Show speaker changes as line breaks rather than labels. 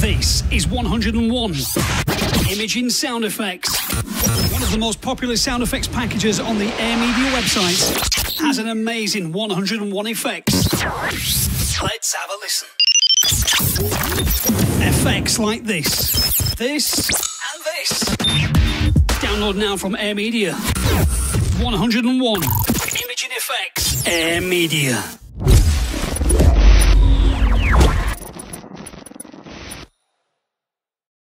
This is 101 Imaging Sound Effects. One of the most popular sound effects packages on the Air Media website has an amazing 101 effects. Let's have a listen. Effects like this, this, and this. Download now from Air Media. 101 Imaging Effects. Air Media.